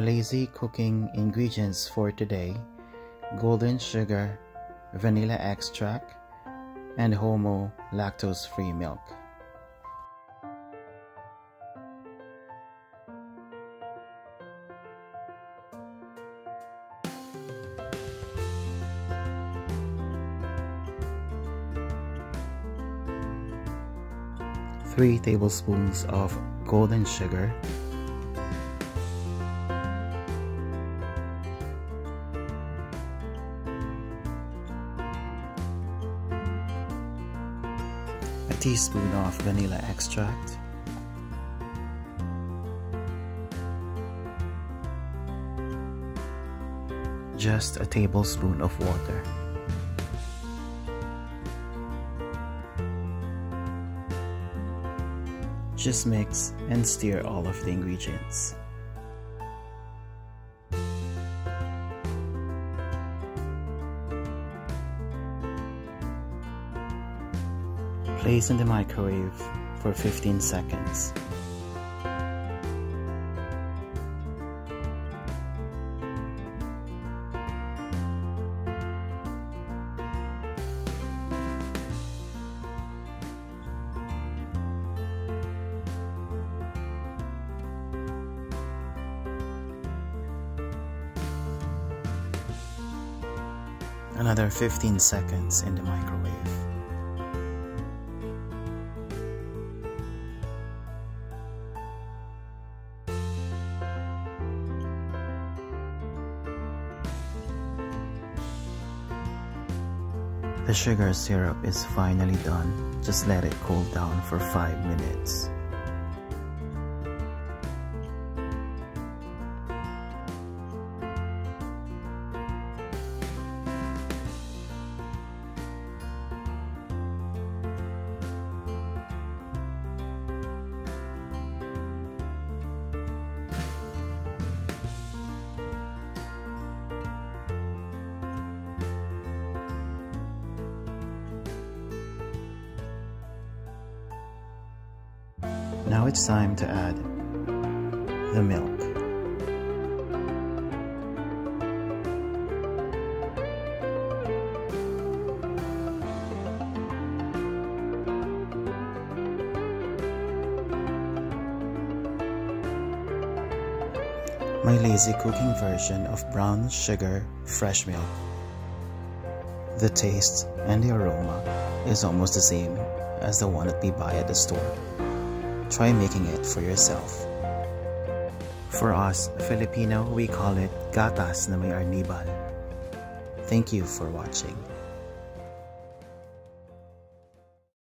lazy cooking ingredients for today golden sugar, vanilla extract, and Homo lactose free milk. Three tablespoons of golden sugar teaspoon of vanilla extract, just a tablespoon of water. Just mix and stir all of the ingredients. Place in the microwave for 15 seconds. Another 15 seconds in the microwave. The sugar syrup is finally done. Just let it cool down for 5 minutes. Now it's time to add the milk. My lazy cooking version of brown sugar fresh milk. The taste and the aroma is almost the same as the one that we buy at the store. Try making it for yourself. For us, Filipino, we call it gatas na may arnibal. Thank you for watching.